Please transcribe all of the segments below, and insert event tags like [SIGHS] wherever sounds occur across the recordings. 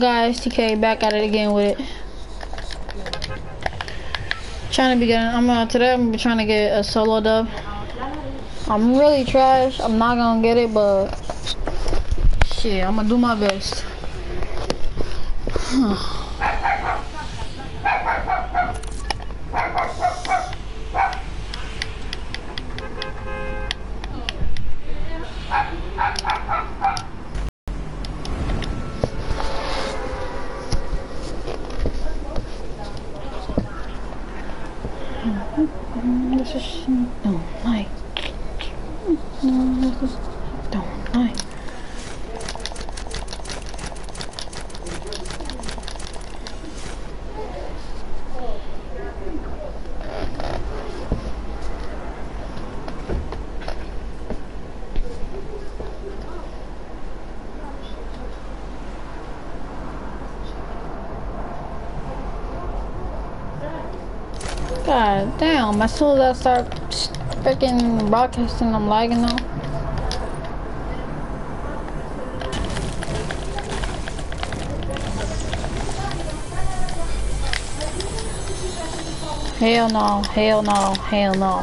guys, TK back at it again with it. Trying to be getting, I'm uh, today I'm gonna be trying to get a solo dub. I'm really trash. I'm not gonna get it, but shit, I'm gonna do my best. [SIGHS] [SIGHS] This is don't like. No, this is don't like. Damn, as soon as I start freaking broadcasting, I'm lagging now. Hell no, hell no, hell no.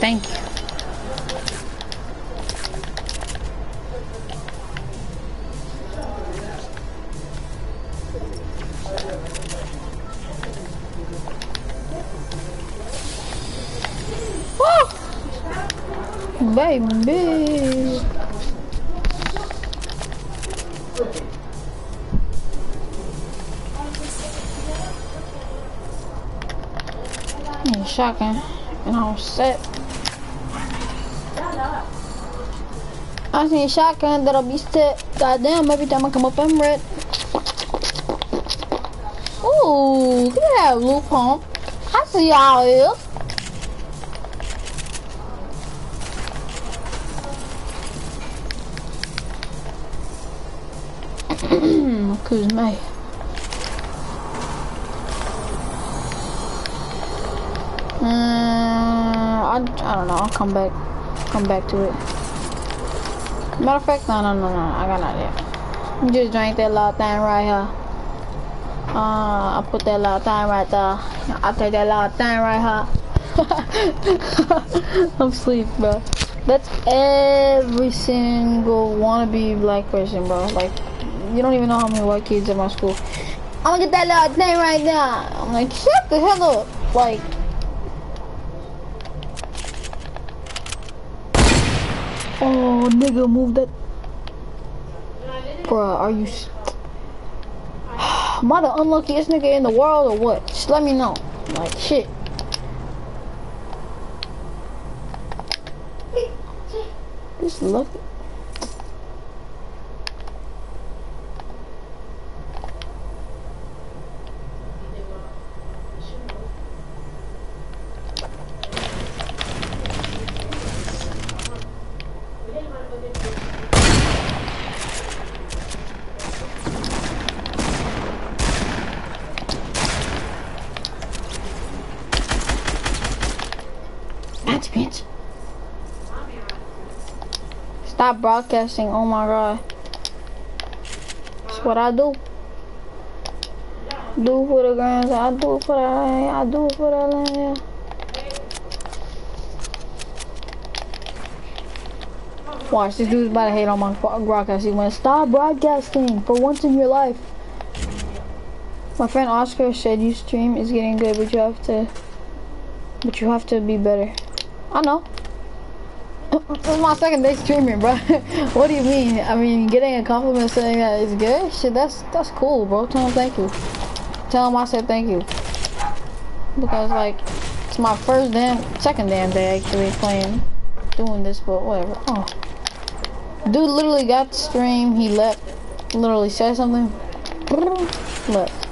Thank you. Baby. Yeah, shotgun. And I'm set. I seen a shotgun that'll be set. Goddamn, every time I come up, I'm red. Ooh, look at that blue pump. I see y'all is. Excuse me. Uh, I, I don't know. I'll come back. Come back to it. Matter of fact, no, no, no, no. I got an idea. You just drank that little thing right here. Uh, I put that little thing right there. I take that little thing right here. [LAUGHS] I'm asleep, bro. That's every single wannabe black person, bro. Like, you don't even know how many white kids in my school. I'm gonna get that little thing right now. I'm like, shut the hell up. Like, oh, nigga, move that. Bruh, are you. [SIGHS] Am I the unluckiest nigga in the world or what? Just let me know. Like, shit. Just look. Bitch, bitch. Stop broadcasting, oh my god. That's what I do. Do for the girls, I do for the I do for the land. Watch, this dude's about to hate on my broadcast. He went, stop broadcasting for once in your life. My friend Oscar said you stream is getting good, but you have to, but you have to be better. I know. This is my second day streaming, bro. [LAUGHS] what do you mean? I mean, getting a compliment saying that it's good? Shit, that's that's cool, bro. Tell him thank you. Tell him I said thank you. Because, like, it's my first damn, second damn day actually playing, doing this, but whatever. Oh. Dude literally got the stream, he left, literally said something, left.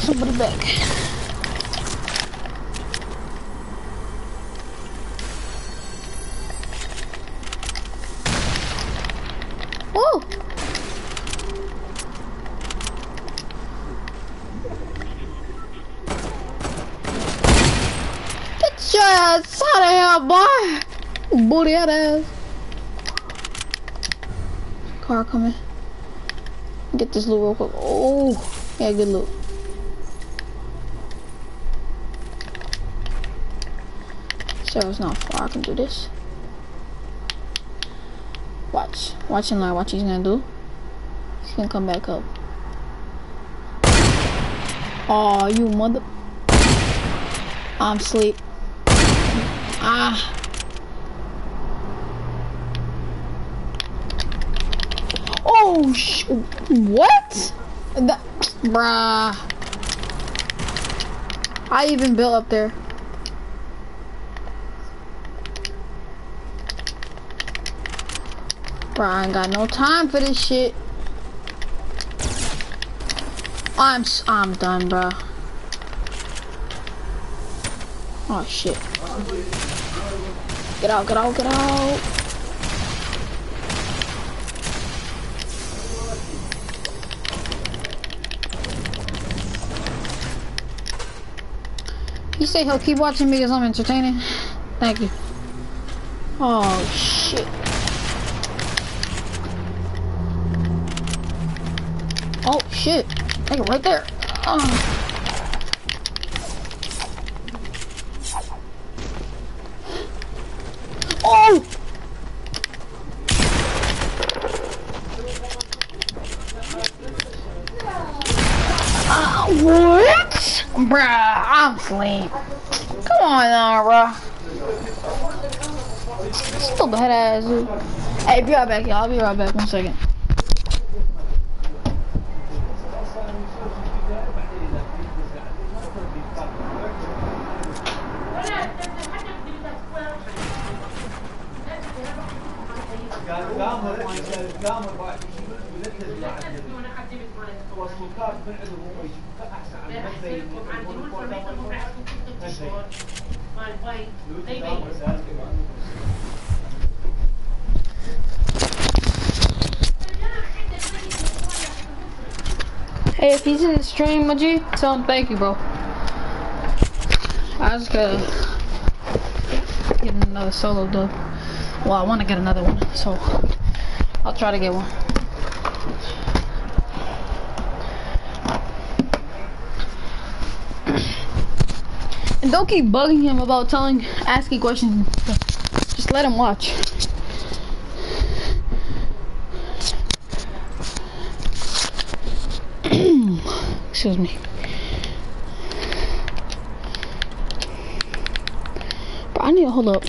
Somebody back. Booty out ass. Car coming. Get this loot real quick. Oh, yeah, good loot. So it's not far. I can do this. Watch. Watch him now. Watch he's gonna do. He's gonna come back up. Oh, you mother. I'm sleep. Ah. Oh, sh what? That, bruh. I even built up there. Bruh, I ain't got no time for this shit. I'm I'm done, bro. Oh shit. Get out, get out, get out. Say he'll keep watching me because I'm entertaining. Thank you. Oh shit. Oh shit. Take it right there. Oh! Uh, what? Bruh, I'm asleep. Come on now, bruh. Stupid head ass. Hey, be right back, y'all. I'll be right back. One second. Hey, if he's in stream, Maji, tell him thank you, bro. I just gotta get another solo dub. Well, I want to get another one, so I'll try to get one. And don't keep bugging him about telling, asking questions. Just let him watch. Excuse me. But I need to hold up.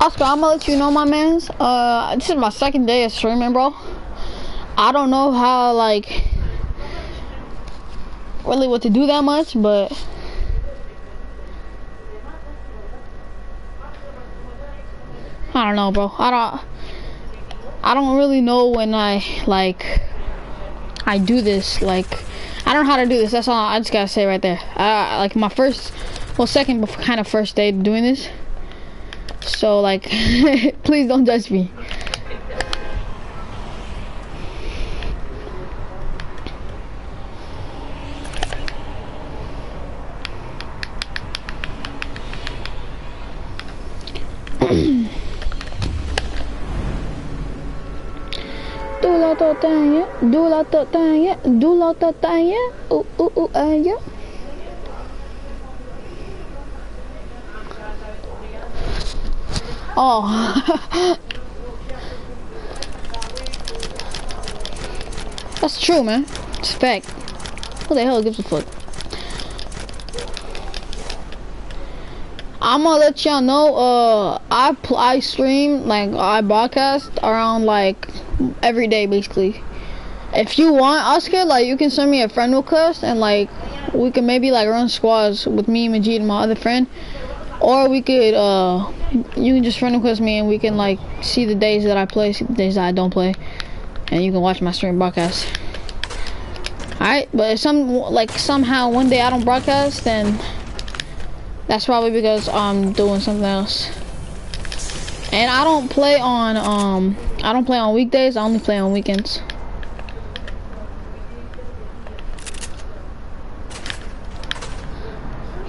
Oscar, I'm gonna let you know, my mans. Uh, this is my second day of streaming, bro. I don't know how, like, really what to do that much, but I don't know, bro. I don't. I don't really know when I like. I do this. Like, I don't know how to do this. That's all I just gotta say right there. Uh, like my first, well, second, kind of first day doing this. So like, [LAUGHS] please don't judge me. Do la totanha, ooh ooh ooh uh. Oh. [LAUGHS] That's true, man. It's fact. Who the hell gives a fuck? I'm gonna let y'all know, uh, I, I stream, like, I broadcast around, like, every day, basically. If you want, Oscar, like, you can send me a friend request, and, like, we can maybe, like, run squads with me, Majid, and my other friend. Or we could, uh, you can just friend request me and we can like see the days that I play, see the days that I don't play, and you can watch my stream broadcast. Alright, but if some like somehow one day I don't broadcast, then That's probably because I'm doing something else. And I don't play on um I don't play on weekdays, I only play on weekends.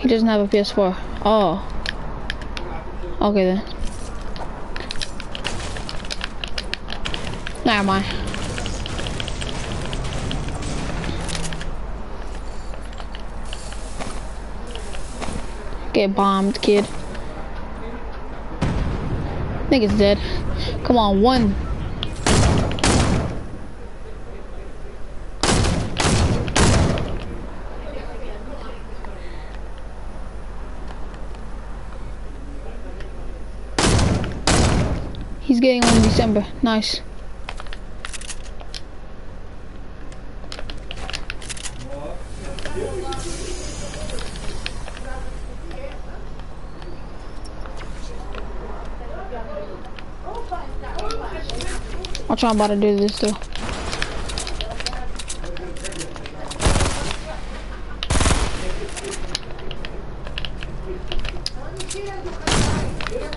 He doesn't have a PS4. Oh. Okay then. Never mind. Get bombed, kid. Nigga's dead. Come on, one. He's getting on in December. Nice. I'll try about to do this too.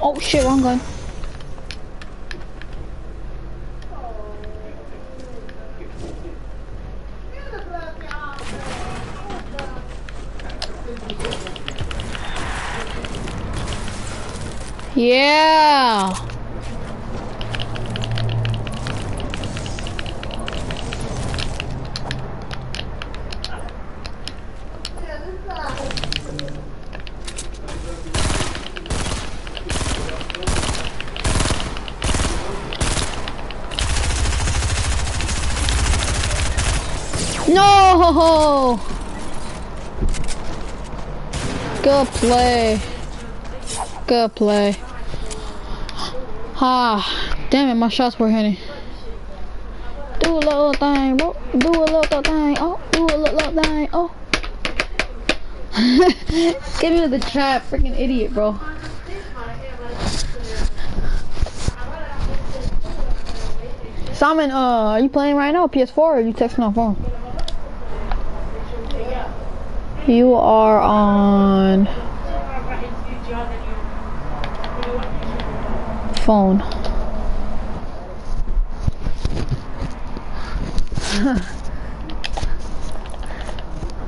Oh shit, wrong gun. Yeah. No! Good play. Good play. Ah, damn it, my shots were hitting. Do a little thing, bro. Do a little thing. Oh, do a little thing. Oh. [LAUGHS] Get me the trap, freaking idiot, bro. Simon, uh, are you playing right now, PS4, or are you texting on phone? You are on phone. [LAUGHS]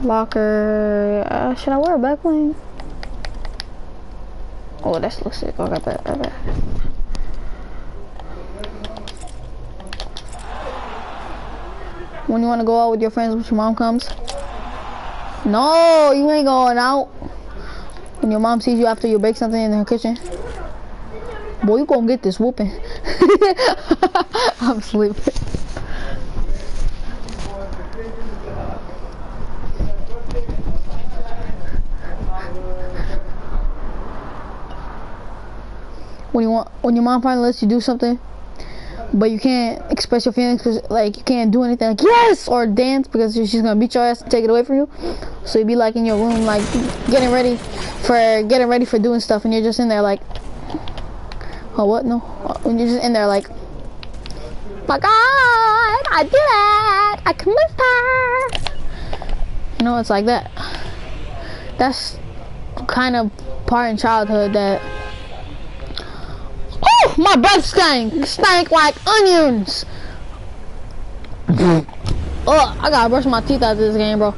Locker. Uh, should I wear a backbling? Oh, that looks sick. Oh, I got that. I got that. When you want to go out with your friends, when your mom comes. No, you ain't going out. When your mom sees you after you bake something in her kitchen. Boy, you gonna get this whooping. I'm sleeping. When you want, when your mom finally lets you do something, but you can't express your feelings because like you can't do anything like yes or dance because she's gonna beat your ass and take it away from you so you'd be like in your room like getting ready for getting ready for doing stuff and you're just in there like oh what no when you're just in there like my god I did it I convinced her you know it's like that that's kind of part in childhood that Oh, my breath stank. Stank like onions. oh, I gotta brush my teeth after this game, bro.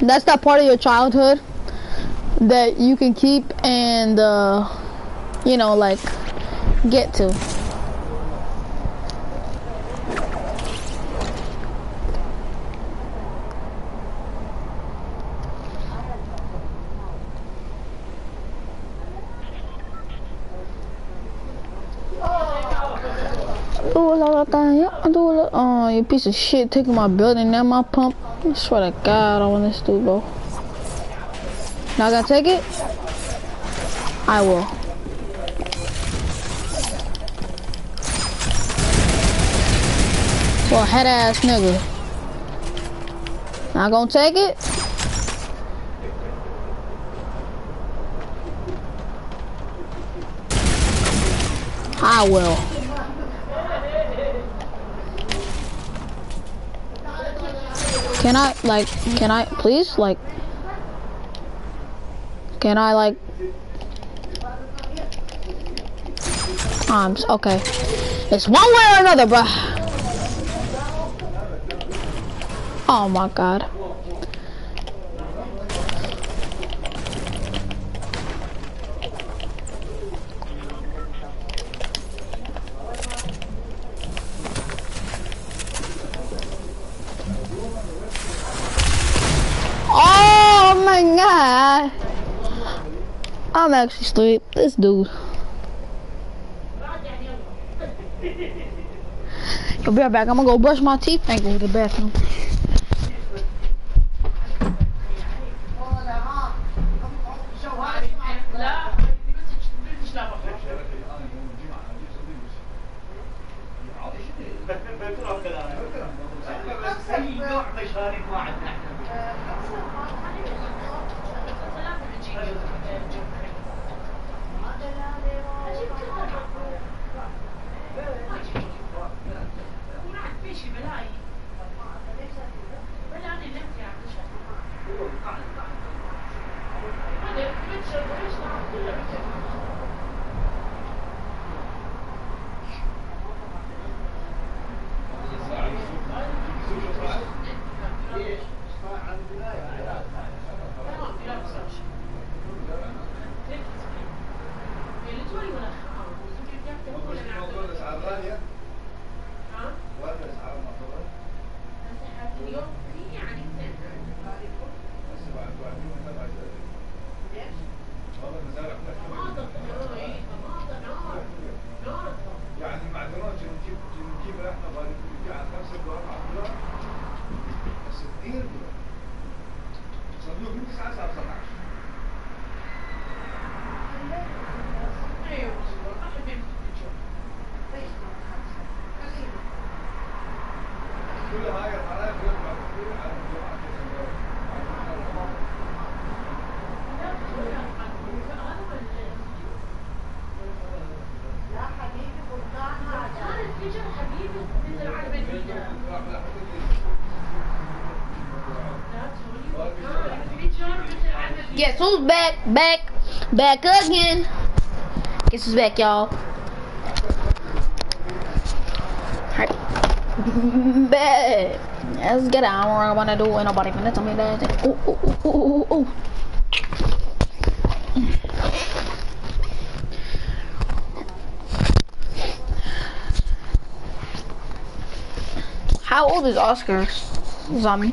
That's that part of your childhood that you can keep and, uh, you know, like, get to. Oh, you piece of shit taking my building and my pump. I swear to God, I want this dude, bro. Now I gotta take it? I will. Well, head ass nigga. Not gonna take it? I will. Can I, like, can I, please, like, can I, like, um, okay. It's one way or another, bruh. Oh my god. Oh my god. I'm actually asleep. This dude. I'll be right back. I'm gonna go brush my teeth and go to the bathroom. Guess back? Back. Back again. Guess who's back, y'all? Alright. [LAUGHS] Back. Let's get it. I don't want to do it. Nobody finna tell me that. Ooh, ooh, ooh, ooh, ooh. How old is Oscar Zombie?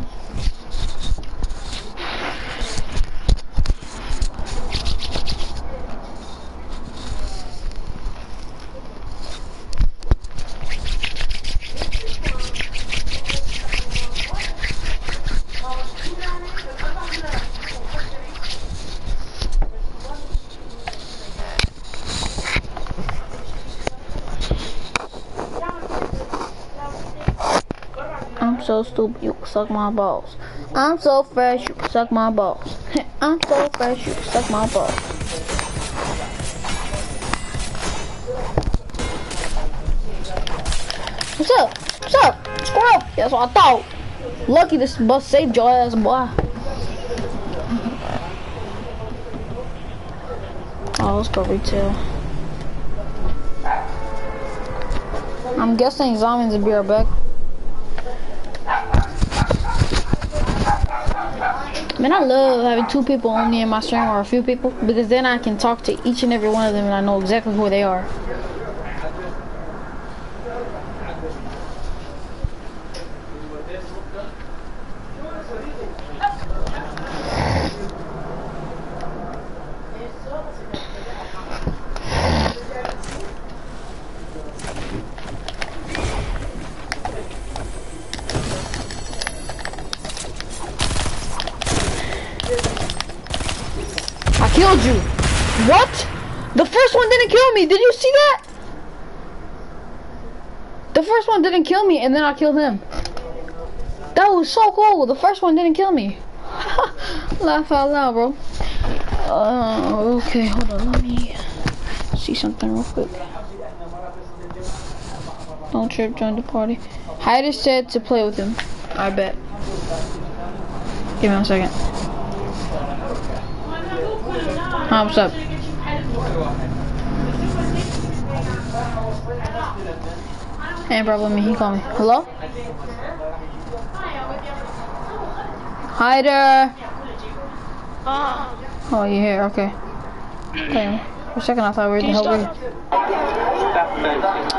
I'm so stupid, you can suck my balls. I'm so fresh, you can suck my balls. [LAUGHS] I'm so fresh, you can suck my balls. What's up? What's up? Squirrel! That's what I thought. Lucky this bus saved your ass, boy. Oh, let's go retail. I'm guessing zombies will be right back. Man, I love having two people only in my stream or a few people because then I can talk to each and every one of them and I know exactly who they are. I killed you. What? The first one didn't kill me. Did you see that? The first one didn't kill me and then I killed him. That was so cool. The first one didn't kill me. [LAUGHS] Laugh out loud, bro. Uh, okay, hold on. Let me see something real quick. Don't trip, join the party. Hyder said to play with him. I bet. Give me one second. What's up? With me. He called me. Hello? Hi there. Oh, you here? Okay. Damn. For a second, I thought we were the hell you?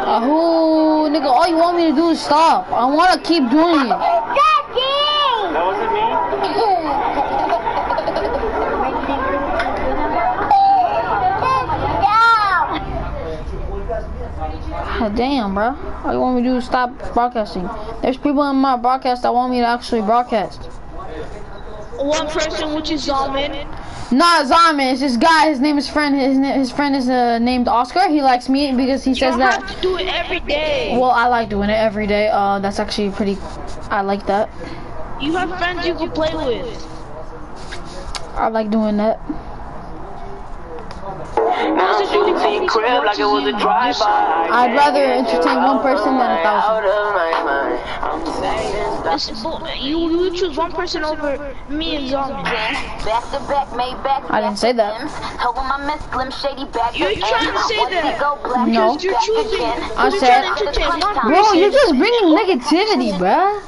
Uh, who, nigga, all you want me to do is stop. I want to keep doing it. That wasn't me. God [LAUGHS] damn, bro. All you want me to do is stop broadcasting. There's people in my broadcast that want me to actually broadcast. One person, which is Zalman. Not Zarman, it's this guy. His name is friend. His his friend is uh, named Oscar. He likes me because he You says that. have to do it every day. Well, I like doing it every day. Uh, that's actually pretty. I like that. You have friends you can play with. I like doing that. Now I'm shooting to your crib like it was a drive-by. I'd rather entertain one person than a thousand. Out of. I'm saying It's bull- You, you choose one person over me and Zalman. Back to back, made back. I didn't say that. Help with my miss Slim Shady back You're trying to say that. we go black, No. You're choosing. I said- trying to entertain one Bro, you're just bringing negativity, bruh.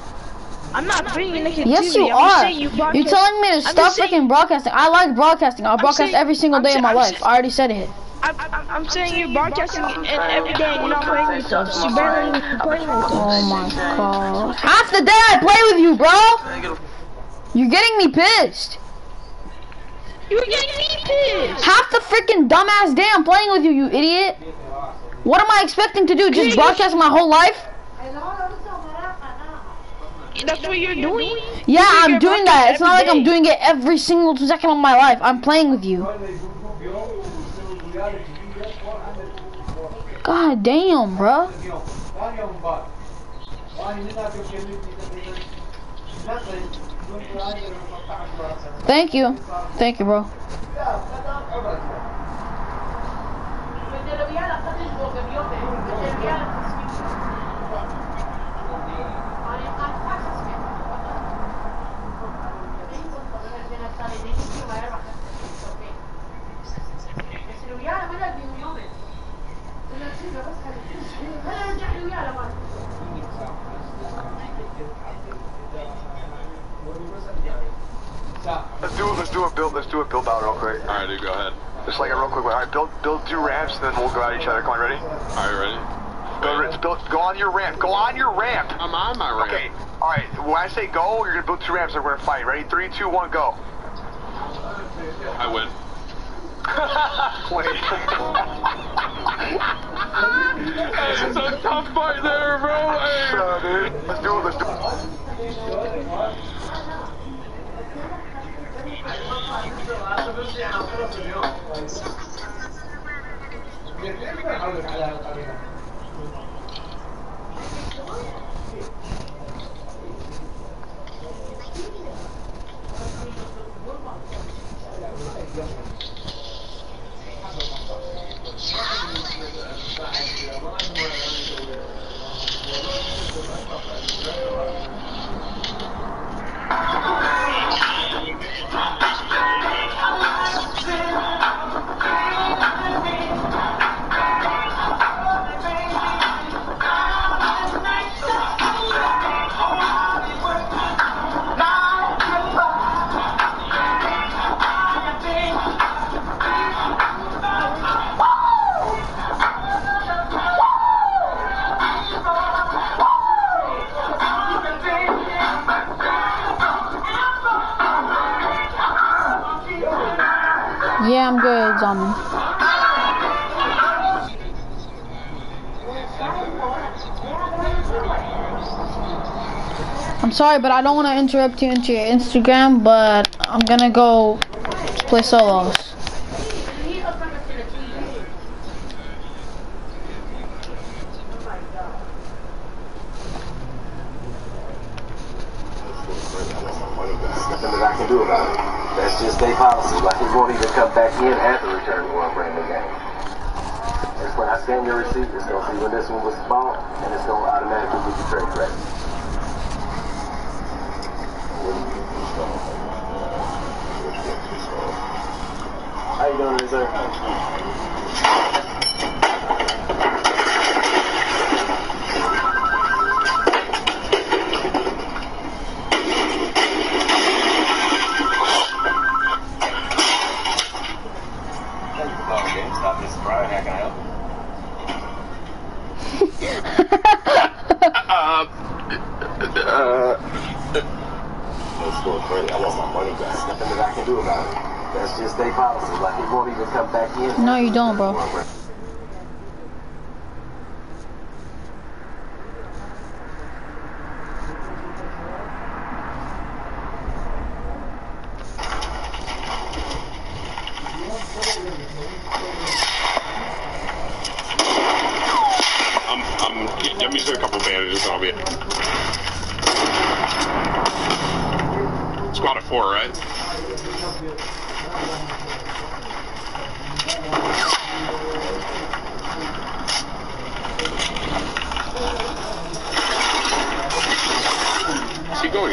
I'm not bringing negativity. Yes, you I'm are. Saying you You're telling me to just stop saying- freaking broadcasting. I like broadcasting. I'll broadcast saying- every single I'm day of my life. saying- I already said it. I'm, I'm, I'm saying you're broadcasting and every day and you're not playing with us. You barely even playing with us. Oh my god. Half the day I play with you, bro. You're getting me pissed. You're getting me pissed. Half the freaking dumbass day I'm playing with you, you idiot. What am I expecting to do? Just broadcast my whole life? That's what you're doing. Yeah, I'm doing that. It's not like I'm doing it every single second of my life. I'm playing with you. God damn, bro. Thank you. Thank you, bro. Let's do. Let's do a build. Let's do a build out real quick. Alright, dude, go ahead. Just like a real quick. All right, build build two ramps, and then we'll go at each other. Come on, ready? Alright, ready? Build, ra- build, go on your ramp. Go on your ramp. I'm on my ramp. Okay. All right. When I say go, you're gonna build two ramps and we're gonna fight. Ready? Three, two, one, go. I win. [LAUGHS] Wait. [LAUGHS] It's a tough fight there, bro. Hey. Let's do it. Let's do it. عاطلة اليوم. بالليل ما يحولك على هالقبيلة Sorry, but I don't want to interrupt you into your Instagram, but I'm gonna go play solos.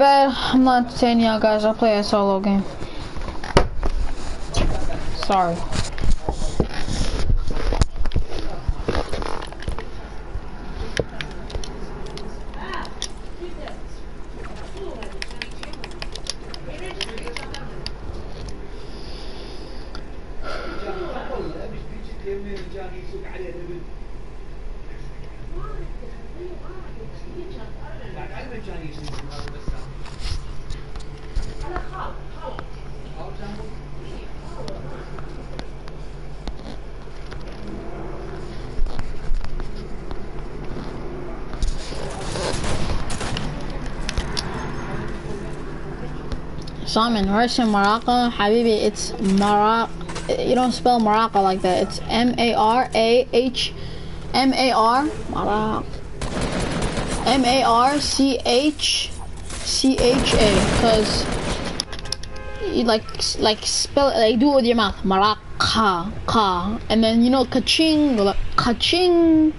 bad. I'm not entertaining y'all guys. I play a solo game. Sorry. Simon, Russian Morocco, Habibi, it's Maroc. You don't spell Morocco like that. It's M A R A H M A R Maroc. M A R C H C H A. Cause you like like spell it, like do it with your mouth. Maraca, ka, and then you know kaching, like kaching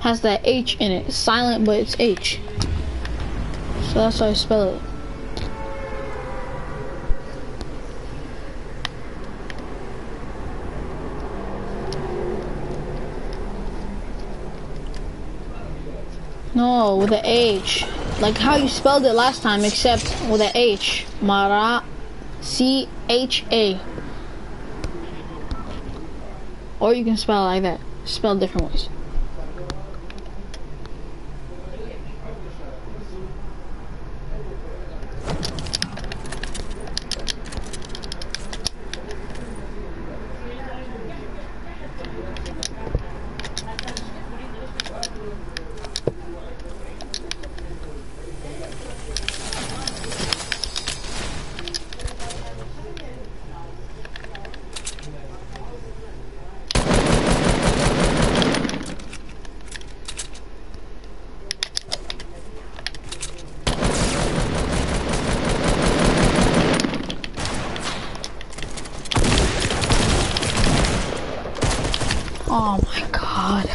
has that H in it. Silent, but it's H. So that's how I spell it. No, with a H. Like how you spelled it last time, except with a H. Mara. C H A. Or you can spell like that. Spell different ways. Oh my god.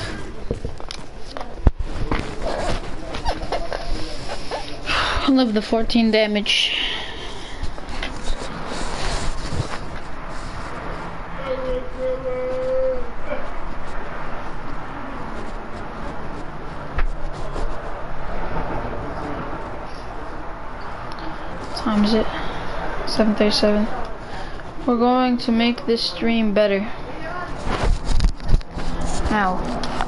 I love the 14 damage. Time is it? 737. We're going to make this stream better. How?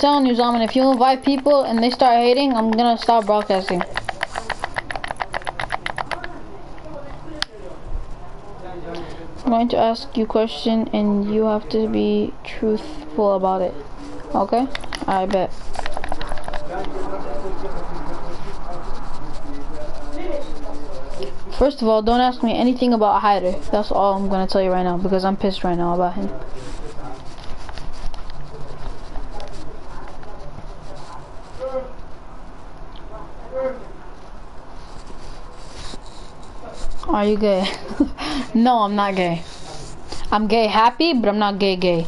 Telling you, Zaman, if you invite people and they start hating, I'm gonna stop broadcasting. I'm going to ask you a question and you have to be truthful about it. Okay? I bet. First of all, don't ask me anything about Hyder. That's all I'm gonna tell you right now because I'm pissed right now about him. Are you gay? [LAUGHS] no, I'm not gay. I'm gay happy, but I'm not gay gay.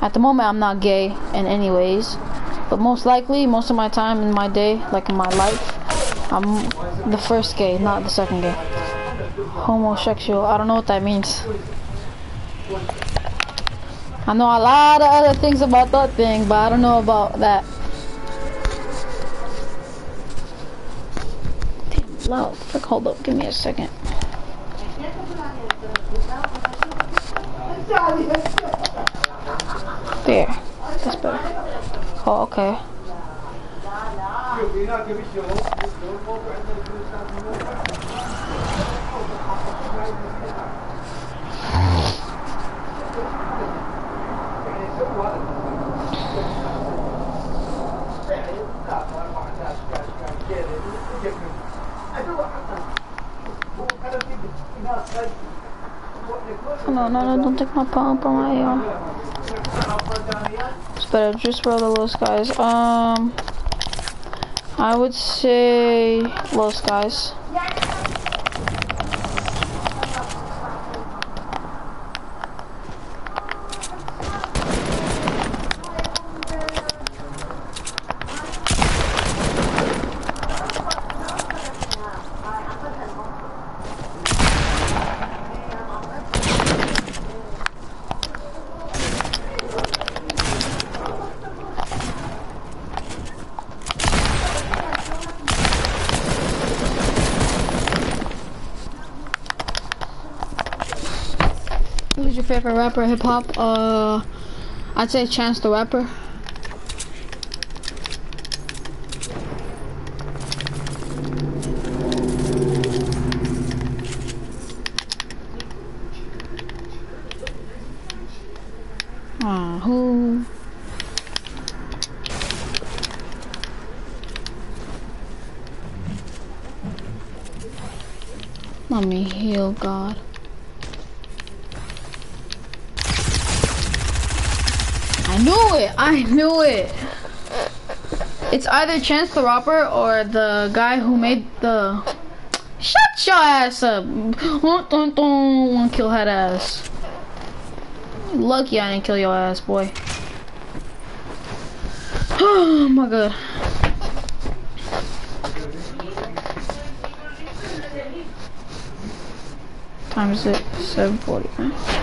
At the moment, I'm not gay in any ways. But most likely, most of my time in my day, like in my life, I'm the first gay, not the second gay. Homosexual, I don't know what that means. I know a lot of other things about that thing, but I don't know about that. Loud. Frick, hold up, give me a second. There, that's better. Oh, okay. No, no, don't take my pump or my um. It's better just for the low skies. Um, I would say low skies. Favorite rapper, hip hop? Uh, I'd say Chance the Rapper. Ah, who? Let me heal, God. I knew it! I knew it! It's either Chance the Rapper or the guy who made the... Shut your ass up! One kill head ass. Lucky I didn't kill your ass, boy. Oh [SIGHS] my god. Time is it? 740, man.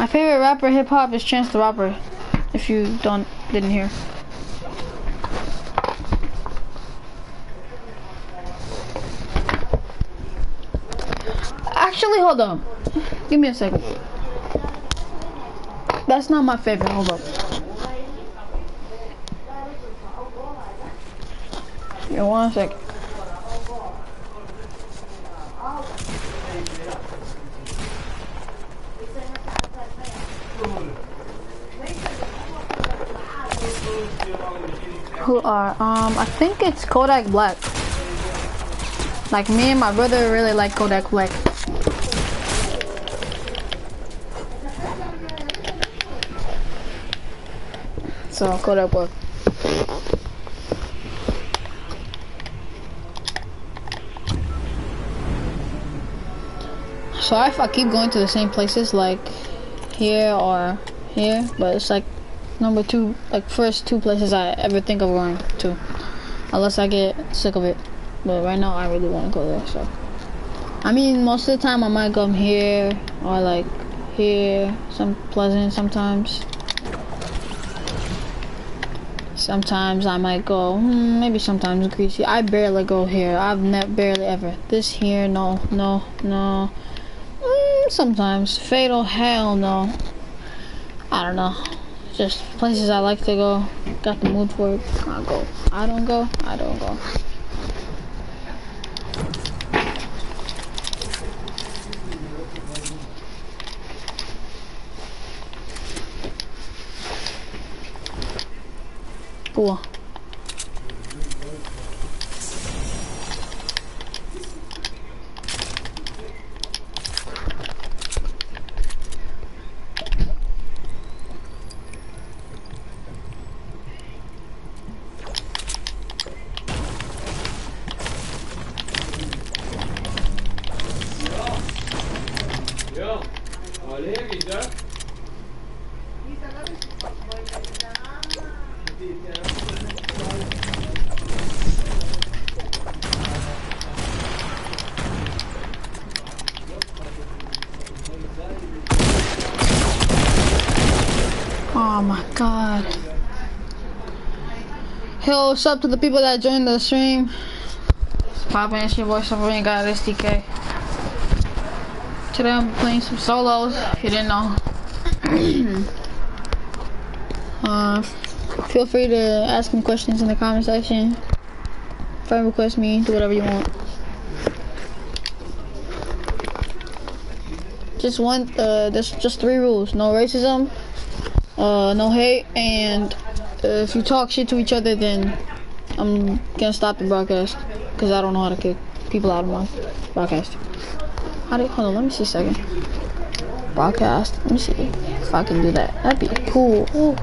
My favorite rapper hip hop is Chance the Rapper. If you don't didn't hear. Actually, hold on. Give me a second. That's not my favorite. Hold up. Yeah, one second. Who are? Um, I think it's Kodak Black. Like me and my brother really like Kodak Black. So Kodak Black. So if I keep going to the same places like here or here, but it's like number two, like first two places I ever think of going to, unless I get sick of it. But right now I really want to go there. So I mean, most of the time I might come here or like here, some pleasant sometimes. Sometimes I might go, hmm, maybe sometimes greasy. I barely go here. I've never, barely ever. This here, no, no, no. Mm, sometimes. Fatal, hell no. I don't know. Just places I like to go. Got the mood for it. I go. I don't go. I don't go. Cool. What's up to the people that joined the stream? It's poppin', it's your boy Suffering God STK. Today I'm playing some solos, if you didn't know. [CLEARS THROAT] uh, feel free to ask me questions in the comment section. Friend request me, do whatever you want. Just one, uh, there's just three rules. No racism, uh, no hate, and uh, if you talk shit to each other, then I'm gonna stop the broadcast because I don't know how to kick people out of my broadcast. How do hold on? Let me see a second. Broadcast. Let me see if I can do that. That'd be cool. Ooh.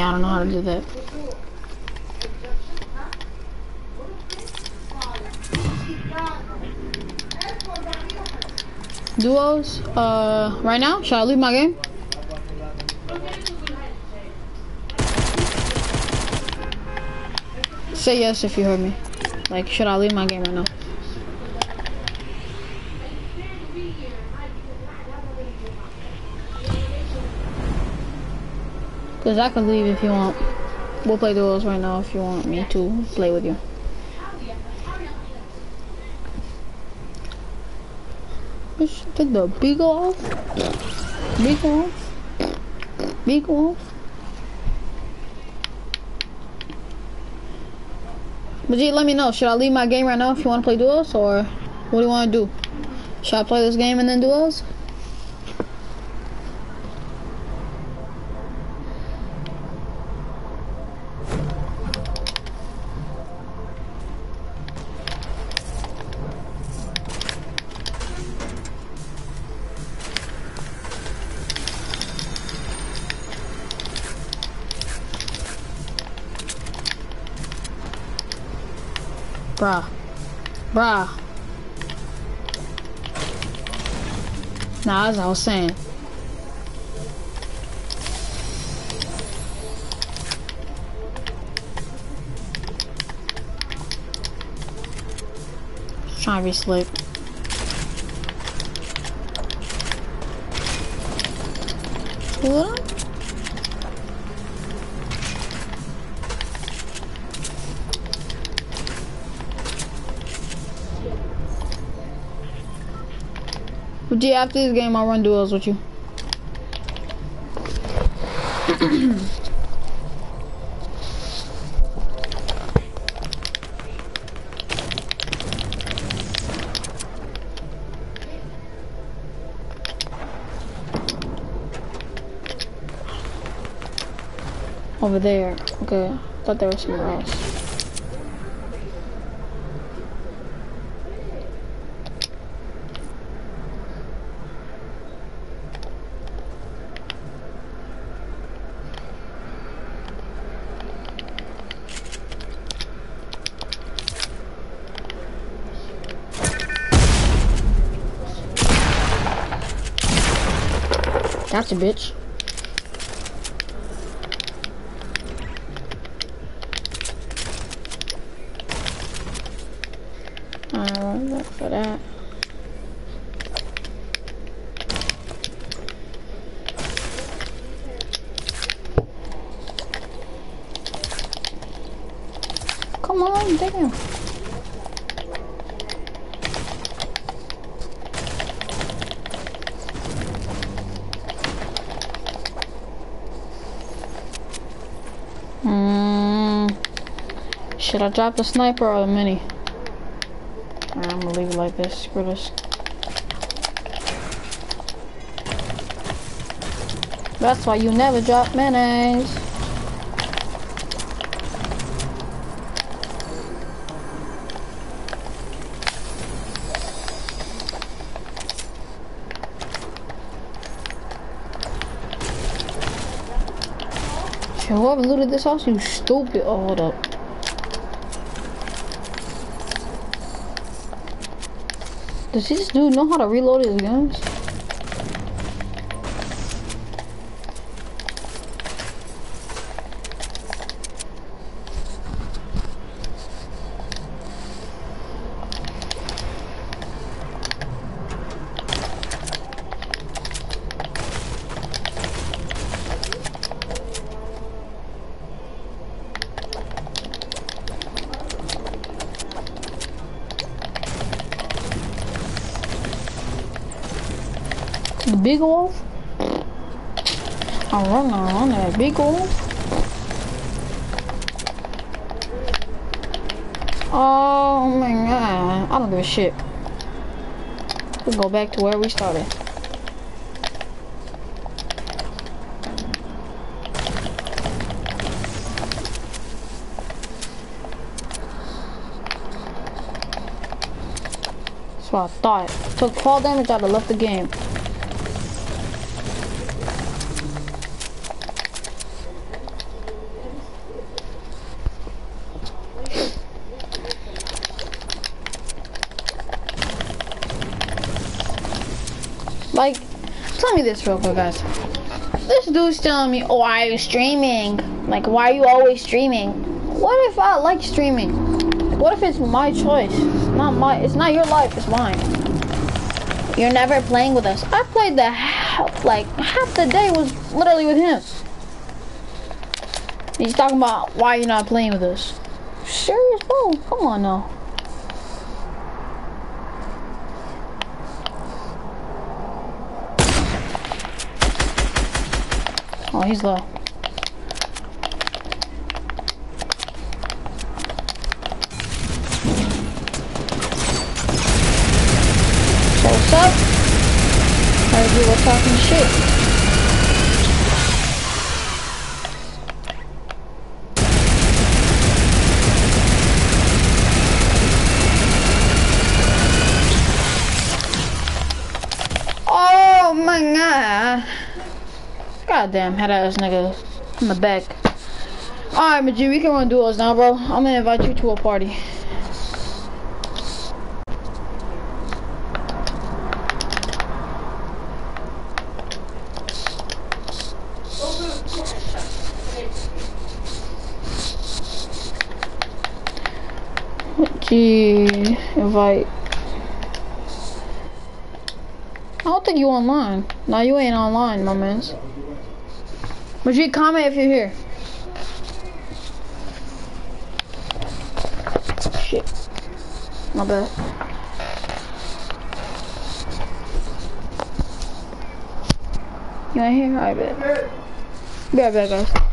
Yeah, I don't know how to do that. Duos, uh, right now? Should I leave my game? Say yes if you heard me. Like, should I leave my game right now? Cause I can leave if you want. We'll play duos right now if you want me to play with you. Take the beagle off. Beagle off. Beagle off. G, let me know. Should I leave my game right now if you want to play duos, or what do you want to do? Should I play this game and then duos? Bruh. Bruh. Nah, as I was saying. Trying to be slick. But G, after this game, I'll run duels with you. Over there. Okay. Thought there was somewhere else. Gotcha, bitch. Alright, look for that. Come on, damn. Mm, should I drop the sniper or the mini? Alright, I'm gonna leave it like this. Screw this. That's why you never drop mayonnaise. Shit, Whoever looted this house, you stupid. Oh, hold up. Does this dude know how to reload his guns? Wolf. Oh my god. I don't give a shit. We'll go back to where we started. That's what I thought. Took fall damage, I'd left the game. Like, tell me this real quick, guys. This dude's telling me, oh, are you streaming? Like, why are you always streaming? What if I like streaming? What if it's my choice? Not my, it's not your life, it's mine. You're never playing with us. I played the, like, half the day was literally with him. He's talking about why you're not playing with us. Serious, bro? Come on now. Oh, he's low. So what's up? Heard you were talking shit. Goddamn head ass nigga. In the back. Alright, Majid, we can run duos now, bro. I'm gonna invite you to a party. G invite. I don't think you online. No, you ain't online, my mans. Majid, comment if you're here. Shit. My bad. You ain't hear? I bet. Be right back, guys.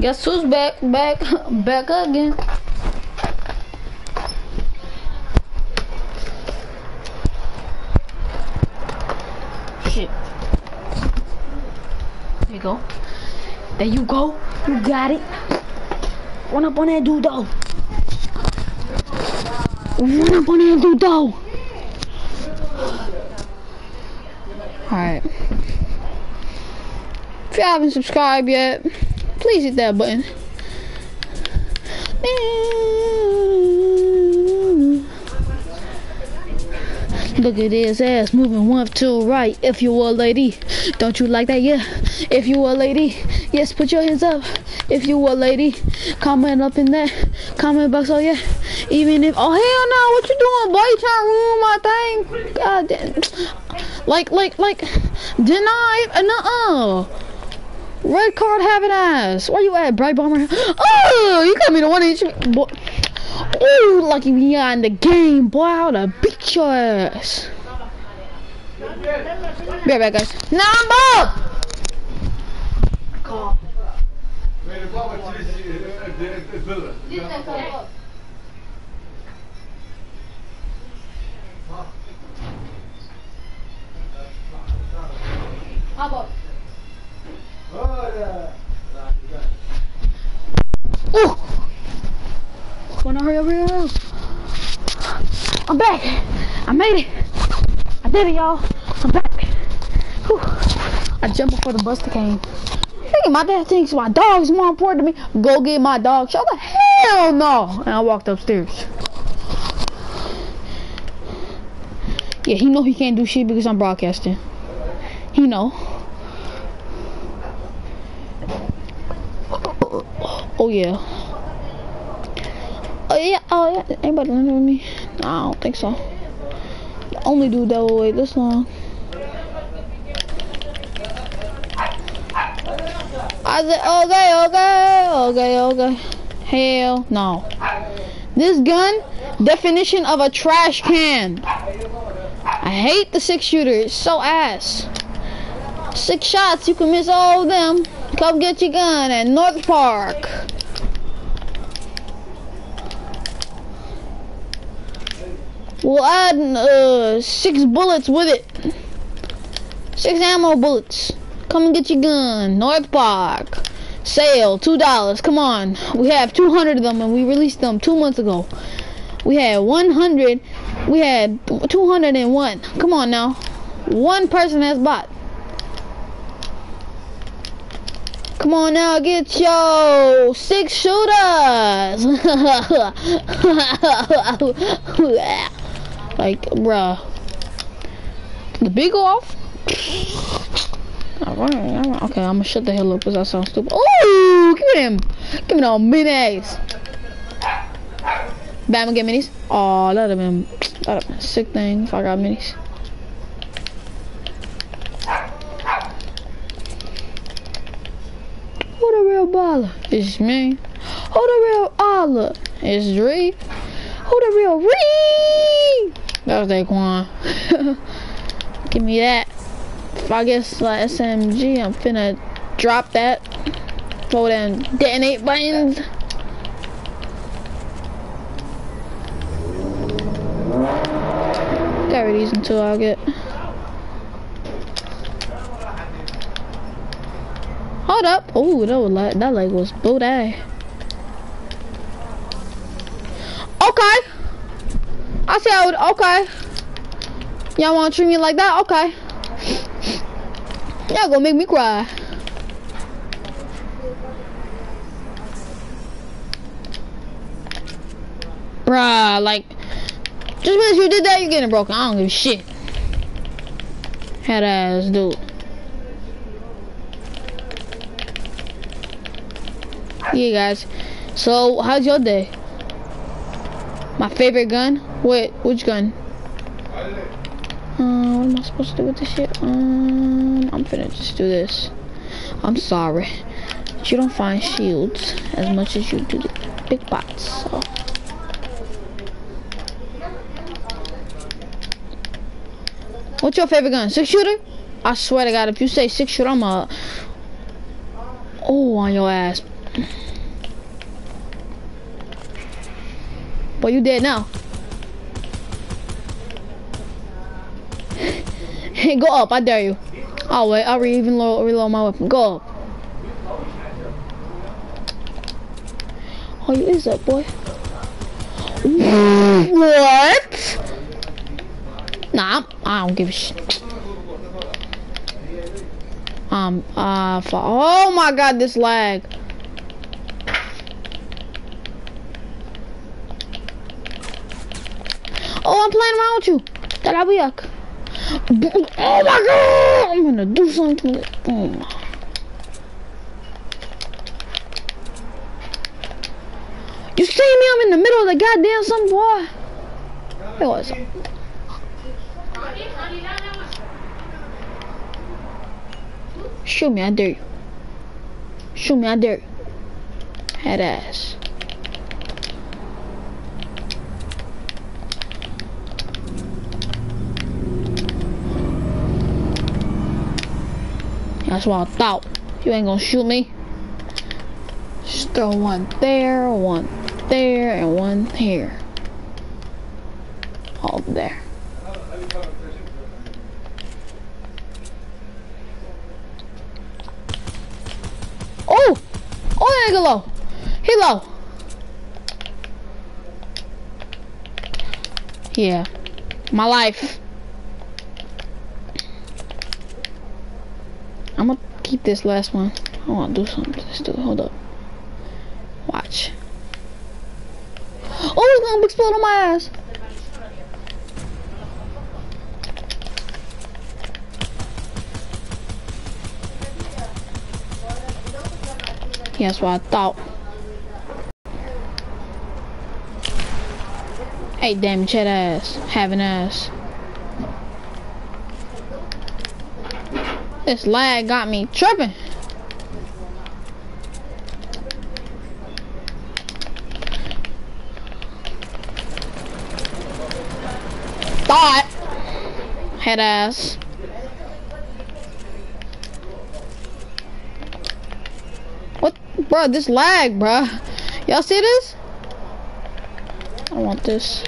Guess who's back, back, back again? Shit. There you go. There you go. You got it. Run up on that dude though. Run up on that dude though. Alright. If you haven't subscribed yet, please hit that button. Look at his ass moving one to right. If you a lady, don't you like that? Yeah. If you a lady, yes, put your hands up. If you a lady, comment up in that comment box. Oh yeah. Even if oh hell no, what you doing, boy? You trying to ruin my thing? God damn. Like like like deny. Uh, nuh-uh. Red card having ass. Where you at, Brite Bomber? Oh, you got me the one inch. Boy. Oh, lucky we are in the game, boy. I would have beat your ass. Be right back, guys. Nah, I'm up. Ooh. Did it, y'all. I'm back. Whew. I jumped before the buster came. Hey, my dad thinks my dog's more important to me. Go get my dog. Shut the hell no. And I walked upstairs. Yeah, he know he can't do shit because I'm broadcasting. He know. Oh yeah. Oh yeah, oh yeah. Anybody living with me? Nah, I don't think so. Only do that will wait this long. I said, okay, okay, okay, okay. Hell no. This gun, definition of a trash can. I hate the six shooter. It's so ass. Six shots, you can miss all of them. Come get your gun at North Park. We'll add uh, six bullets with it. Six ammo bullets. Come and get your gun. North Park. Sale, two dollars. Come on. We have 200 of them and we released them two months ago. We had 100. We had 201. Come on now. One person has bought. Come on now, get your six shooters. [LAUGHS] [LAUGHS] like, bruh. The big off? Alright, alright. Okay, I'm gonna shut the hell up because that sounds stupid. Oh, give me them. Give me them minis. Batman get minis? Oh, that'd have been, that'd have been a sick thing if I got minis. Who the real baller? It's me. Who the real baller? It's Dree. Who the real Ree? That was Daquan. [LAUGHS] Give me that. If I guess like SMG, I'm finna drop that. For them detonate buttons. Got these until I get. Hold up. Oh, that was like that leg was booty. Okay. Okay. Y'all wanna treat me like that? Okay. Y'all gonna make me cry. Bruh, like, just because you did that, you're getting broken. I don't give a shit. Head ass dude. Yeah, guys. So, how's your day? My favorite gun? Wait, which gun? Uh, what am I supposed to do with this shit? Um, I'm finna just do this. I'm sorry. But you don't find shields as much as you do the big pots, so. What's your favorite gun? Six shooter? I swear to God, if you say six shooter, I'm a... Oh, on your ass. Boy, you dead now. Hey, go up, I dare you. Oh wait, I'll re even low, reload my weapon. Go up. Oh, you is up, boy. what? Nah, I don't give a shit. Um, uh, oh my god, this lag. Oh, I'm playing around with you. Tarabiak. Oh my god! I'm gonna do something. Oh. You see me? I'm in the middle of the goddamn something, boy. It was. Shoot me, I dare you. Shoot me, I dare you. Head ass. That's what I thought. You ain't gonna shoot me. Just throw one there, one there, and one here. All there. Oh! Oh, that low. He low. Yeah. My life. I'm gonna keep this last one. I wanna do something. Let's do it. Hold up. Watch. Oh, it's gonna explode on my ass. Yeah, that's what I thought. Hey, damn chat ass. Having ass. This lag got me tripping. Thought. Head ass. What? Bro, this lag, bro. Y'all see this? I want this.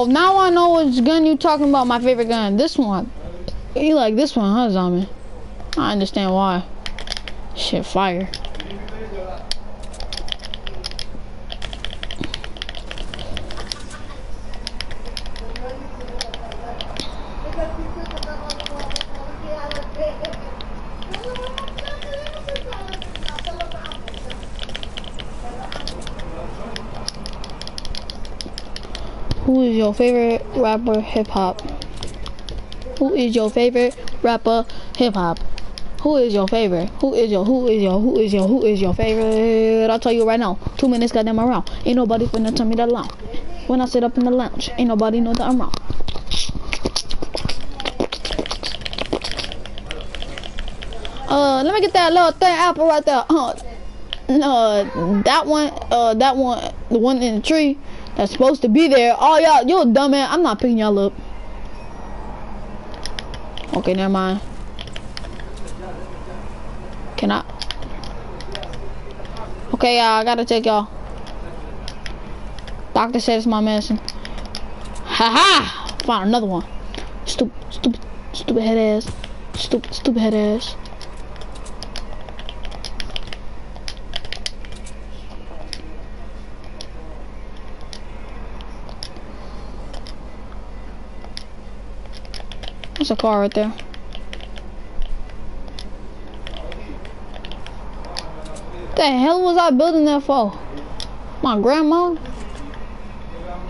Oh, now I know which gun you talking about. My favorite gun. This one. You like this one, huh, Zombie? I understand why. Shit, fire. Who is your favorite rapper hip hop? Who is your favorite rapper hip hop? Who is your favorite? Who is your who is your who is your who is your favorite? I'll tell you right now. Two minutes goddamn around. Ain't nobody finna tell me that long. When I sit up in the lounge, ain't nobody know that I'm wrong. Uh, let me get that little thing apple right there. Uh, uh, that one, uh, that one, the one in the tree that's supposed to be there. Oh, y'all, you're a dumb man. I'm not picking y'all up. Okay, never mind. Can I? Okay, yeah, I gotta take y'all. Doctor said it's my medicine. Haha! -ha! Found another one. Stupid, stupid, stupid head ass. Stupid, stupid head ass. There's a car right there. The hell was I building that for? My grandma?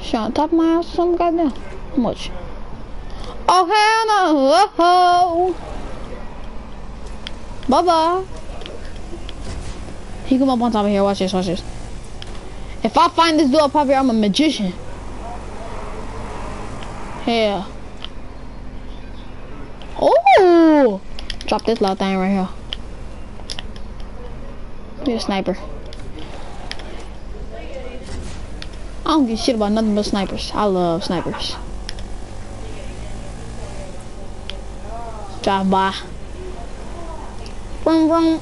She on top of my house or something? Goddamn. How much? Oh, hell no. Oh, Bye bye. He come up on top of here. Watch this. Watch this. If I find this dude up here, I'm a magician. Yeah. Oh! Drop this little thing right here. Be a sniper. I don't give shit about nothing but snipers. I love snipers. Drive by. Vroom, vroom.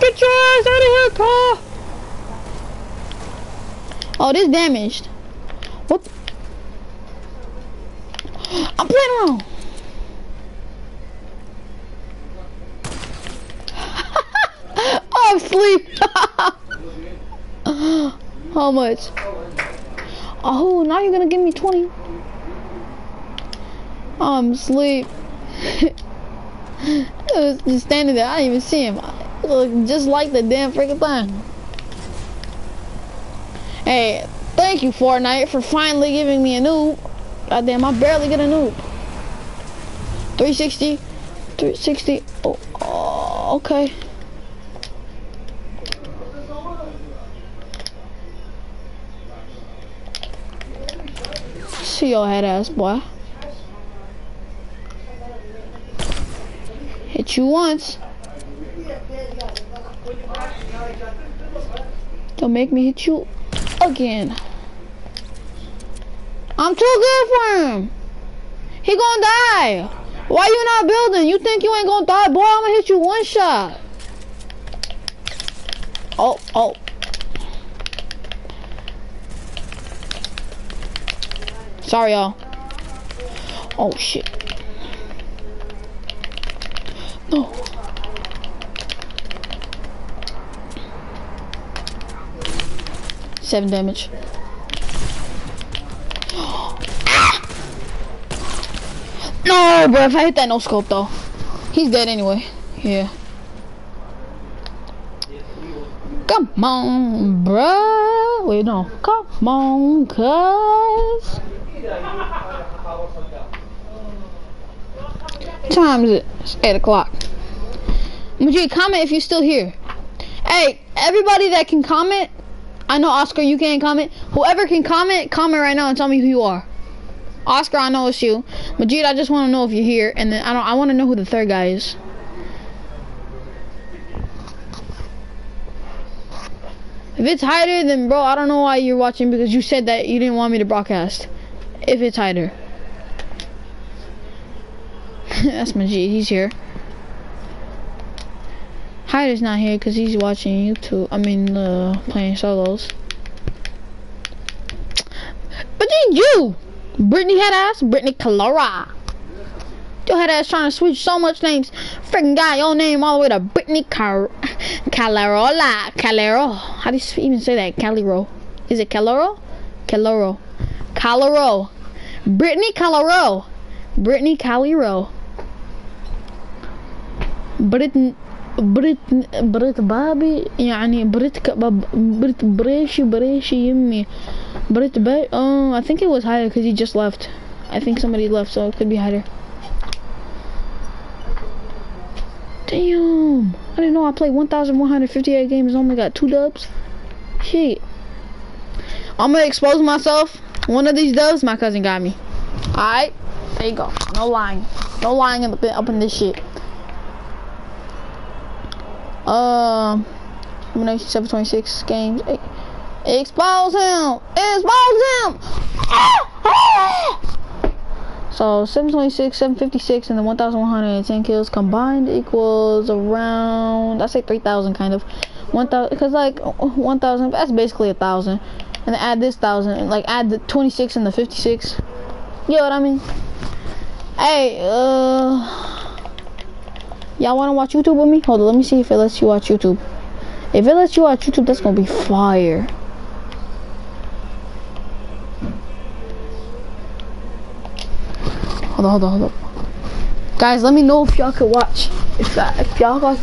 Get your ass out of here, car! Oh, this damaged. What? I'm playing around. I'm asleep. How much? Oh, now you're gonna give me 20. I'm asleep. [LAUGHS] it was just standing there. I didn't even see him. Look, just like the damn freaking thing. Hey, thank you, Fortnite, for finally giving me a noob. Goddamn, I barely get a noob. 360. 360. Oh, oh okay. See your head ass, boy. Hit you once. Don't make me hit you again. I'm too good for him. He gonna die. Why you not building? You think you ain't gonna die? Boy, I'm gonna hit you one shot. Oh, oh. Sorry, y'all. Oh, shit. No. Seven damage. [GASPS] No, bro, if I hit that no scope though. He's dead anyway. Yeah. Come on, bro. Wait, no. Come on, cuz. Time is it? It's 8 o'clock. Majid, comment if you're still here. Hey, everybody that can comment, I know Oscar, you can't comment. Whoever can comment, comment right now and tell me who you are. Oscar, I know it's you. Majid, I just want to know if you're here, and then I don't. I want to know who the third guy is. If it's Hyder, then bro, I don't know why you're watching because you said that you didn't want me to broadcast. If it's Hyder. [LAUGHS] That's my G, he's here. Hyder's not here because he's watching YouTube. I mean, uh, playing solos. But then you! Brittany head ass, Brittany Calora. Your head ass trying to switch so much names. Freaking got your name all the way to Brittany Car Calarola. Calero. How do you even say that? Calero. Is it Calero? Calero. Calero. Brittany Calero. Brittany Calero. Britain بريت بريت بابي يعني بريت كباب بريت بريشي بريشي يمي بريت باي oh I think it was higher because he just left I think somebody left so it could be higher damn I didn't know I played 1158 games only got two dubs shit I'm gonna expose myself one of these dubs my cousin got me alright there you go no lying no lying in the, up in this shit um, elimination 726 games. Expose him! Expose him! [LAUGHS] So 726, 756, and then 1,110 kills combined equals around, I say 3,000 kind of. 1,000, because like 1,000, that's basically a thousand. And add this thousand, like add the 26 and the 56. You know what I mean? Hey, uh... Y'all wanna watch YouTube with me? Hold on, let me see if it lets you watch YouTube. If it lets you watch YouTube, that's gonna be fire. Hold on, hold on, hold on. Guys, let me know if y'all could watch. If, if y'all guys